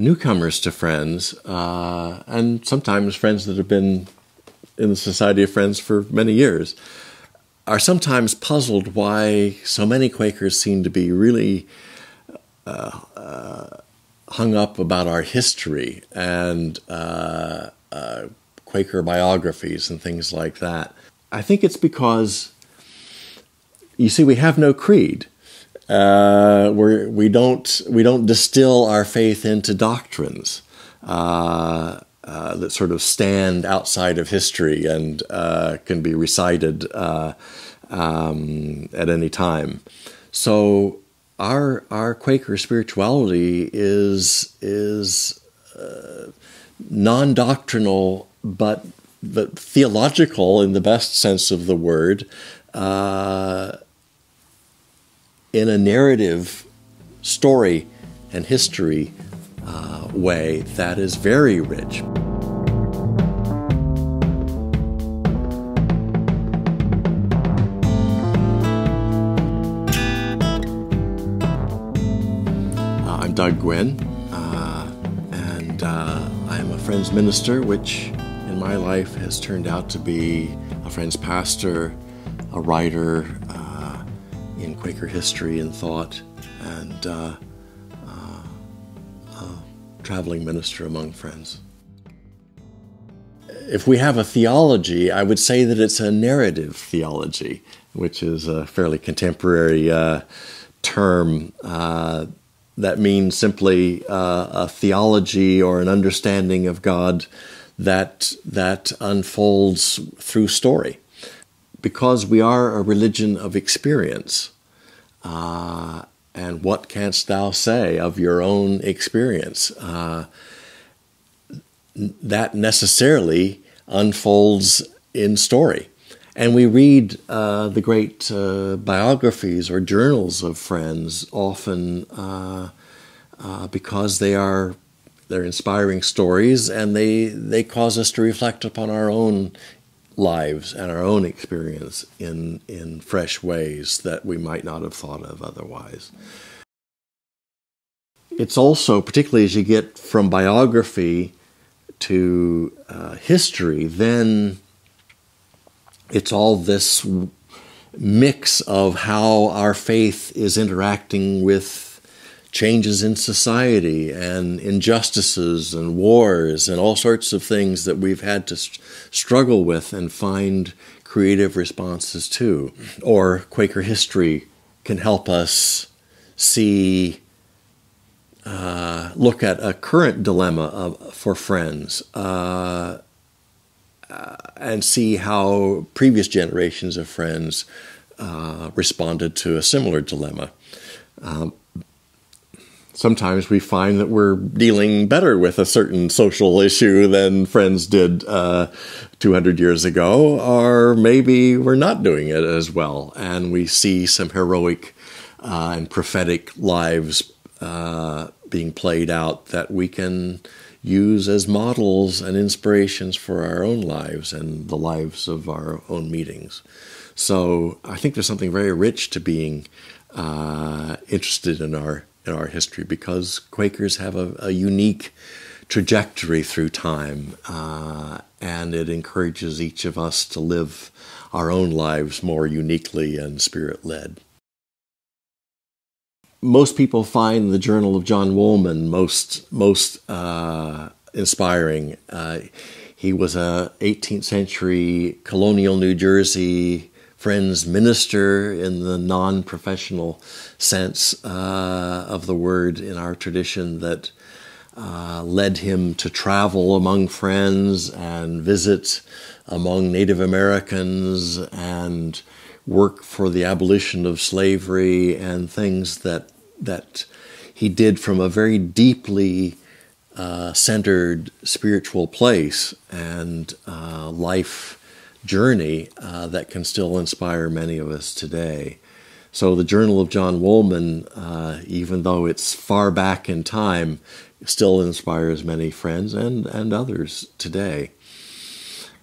newcomers to Friends, uh, and sometimes friends that have been in the Society of Friends for many years, are sometimes puzzled why so many Quakers seem to be really uh, uh, hung up about our history and uh, uh, Quaker biographies and things like that. I think it's because, you see, we have no creed. Uh, we're, we don't we don't distill our faith into doctrines uh, uh, that sort of stand outside of history and uh, can be recited uh, um, at any time. So our our Quaker spirituality is is uh, non doctrinal, but but theological in the best sense of the word, in a narrative story and history uh, way that is very rich. I'm Doug Gwyn, uh, and uh, I'm a Friends minister, which in my life has turned out to be a Friends pastor, a writer uh, in Quaker history and thought, and uh, uh, traveling minister among Friends. If we have a theology, I would say that it's a narrative theology, which is a fairly contemporary uh, term that means simply uh, a theology or an understanding of God that that unfolds through story. Because we are a religion of experience, uh, and what canst thou say of your own experience? Uh, that necessarily unfolds in story. And we read uh, the great uh, biographies or journals of friends often uh, uh, because they are they're inspiring stories and they they cause us to reflect upon our own lives and our own experience in in fresh ways that we might not have thought of otherwise. It's also particularly as you get from biography to uh, history, then it's all this mix of how our faith is interacting with changes in society and injustices and wars and all sorts of things that we've had to st- struggle with and find creative responses to. Or Quaker history can help us see, uh, look at a current dilemma of, for friends. Uh, uh, and see how previous generations of friends uh, responded to a similar dilemma. Um, sometimes we find that we're dealing better with a certain social issue than friends did uh, 200 years ago, or maybe we're not doing it as well, and we see some heroic uh, and prophetic lives uh, being played out that we can use as models and inspirations for our own lives and the lives of our own meetings. So I think there's something very rich to being uh, interested in our in our history because Quakers have a, a unique trajectory through time, uh, and it encourages each of us to live our own lives more uniquely and spirit led most people find the Journal of John Woolman most most uh, inspiring. Uh, he was a 18th century colonial New Jersey Friends minister in the non-professional sense uh, of the word in our tradition that uh, led him to travel among friends and visit among Native Americans and work for the abolition of slavery and things that that he did from a very deeply uh, centered spiritual place and uh, life journey uh, that can still inspire many of us today. So, the Journal of John Woolman, uh, even though it's far back in time, still inspires many friends and, and others today.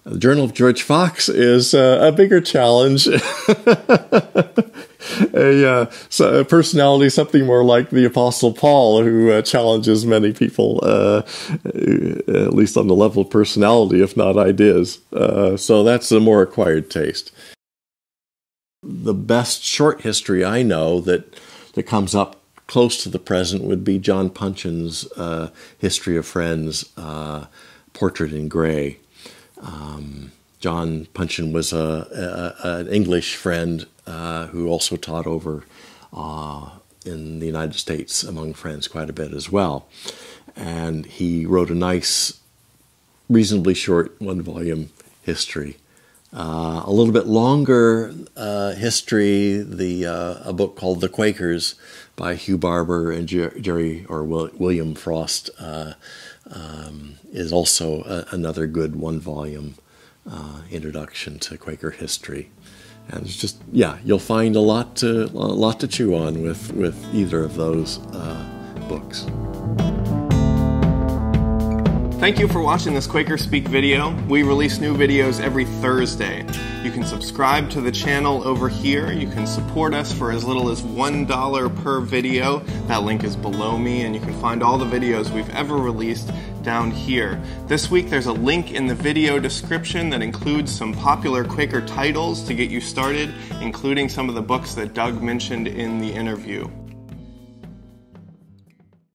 The Journal of George Fox is uh, a bigger challenge. a, uh, a, personality, something more like the Apostle Paul, who uh, challenges many people, uh, at least on the level of personality, if not ideas. Uh, so that's a more acquired taste. The best short history I know that that comes up close to the present would be John Punshon's uh, History of Friends, uh, Portrait in Grey. Um, John Punshon was a, a, an English friend uh, who also taught over uh, in the United States among friends quite a bit as well. And he wrote a nice, reasonably short one volume history. Uh, a little bit longer uh, history, the uh, a book called The Quakers by Hugh Barbour and Jer Jerry or William Frost uh, um, is also a, another good one volume uh, introduction to Quaker history. And it's just, yeah, you'll find a lot to, a lot to chew on with, with either of those uh, books. Thank you for watching this QuakerSpeak video. We release new videos every Thursday. You can subscribe to the channel over here. You can support us for as little as $1 per video. That link is below me and you can find all the videos we've ever released down here. This week there's a link in the video description that includes some popular Quaker titles to get you started, including some of the books that Doug mentioned in the interview.